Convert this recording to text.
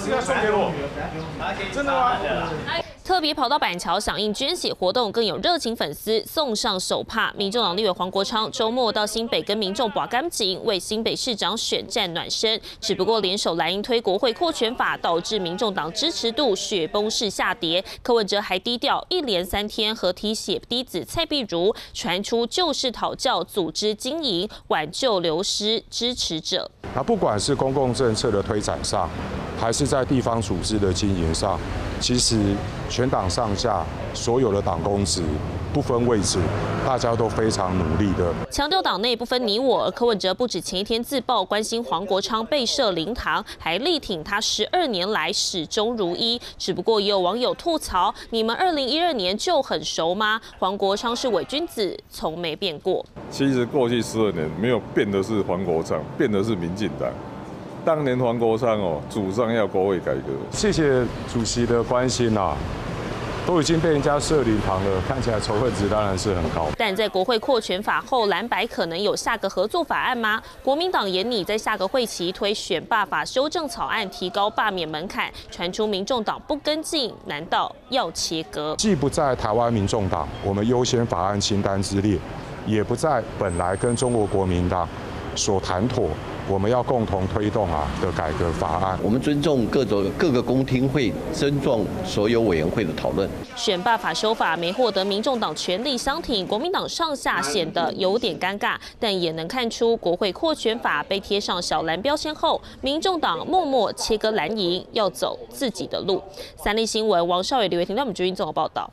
是要送给我，真的吗？特别跑到板桥响应捐血活动，更有热情粉丝送上手帕。民众党立委黄国昌周末到新北跟民众把干井，为新北市长选战暖身。只不过联手蓝营推国会扩权法，导致民众党支持度雪崩式下跌。柯文哲还低调，一连三天合体血滴子蔡碧如传出就是讨教组织经营，挽救流失支持者。那不管是公共政策的推展上，还是在地方组织的经营上。其实全党上下所有的党公职不分位置，大家都非常努力的。强调党内不分你我。柯文哲不止前一天自曝关心黄国昌被设灵堂，还力挺他十二年来始终如一。只不过也有网友吐槽：你们二零一二年就很熟吗？黄国昌是伪君子，从没变过。其实过去十二年没有变的是黄国昌，变的是民进党。当年黄国昌哦，主张要国会改革。谢谢主席的关心呐，都已经被人家设灵堂了，看起来仇恨值当然是很高。但在国会扩权法后，蓝白可能有下个合作法案吗？国民党也拟在下个会期推选罢法修正草案，提高罢免门槛。传出民众党不跟进，难道要切割？既不在台湾民众党我们优先法案清单之列，也不在本来跟中国国民党所谈妥。我们要共同推动啊的改革法案。我们尊重各种各个公听会、尊重所有委员会的讨论。选罢法修法没获得民众党全力相挺，国民党上下显得有点尴尬。但也能看出，国会扩权法被贴上小蓝标签后，民众党默默切割蓝营，要走自己的路。三立新闻王少伟、刘伟婷他们追踪综合报道。